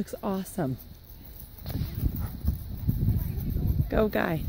looks awesome. Go, guy.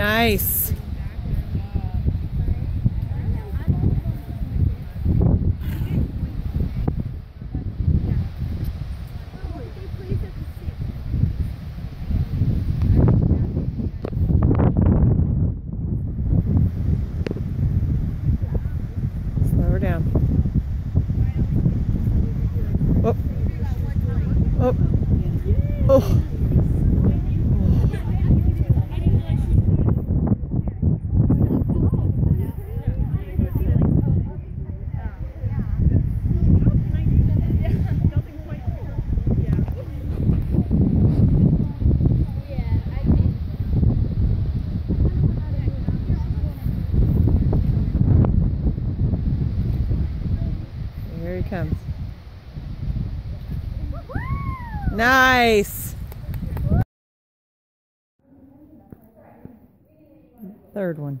Nice. Comes. Nice. Third one.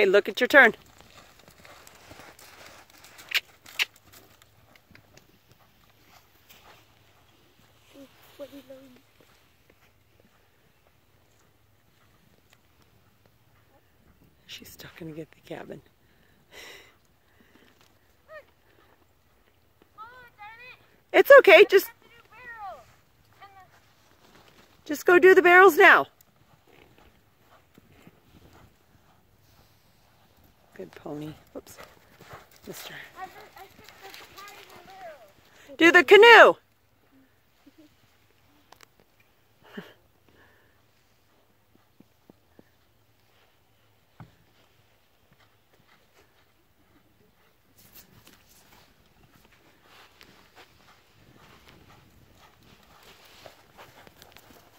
Okay, look at your turn. She's still gonna get the cabin. It's okay, just just go do the barrels now. Good pony. Oops. Mister. Do the canoe.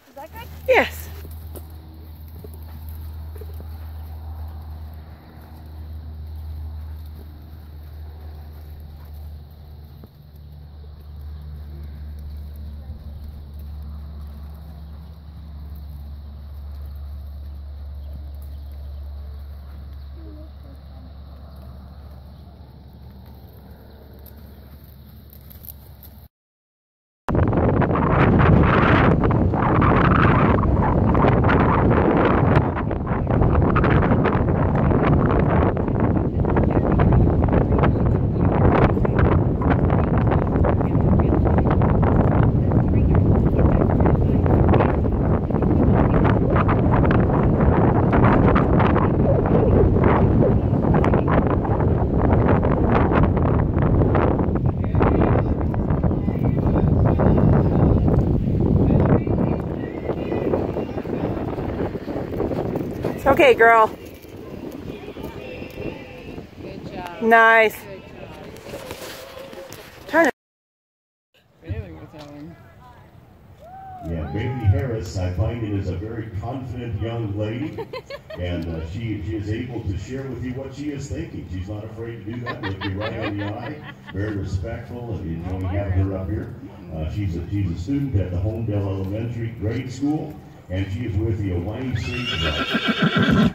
Is that good? Yes. Okay, girl. Good job. Nice. Good job. Turn it. Bailey was on. Yeah, Bailey Harris, I find it is a very confident young lady, and uh, she she is able to share with you what she is thinking. She's not afraid to do that. Look you right in the eye, very respectful, and enjoying having her up here. Uh, she's a she's a student at the Homedale Elementary Grade School, and she is with the away seed.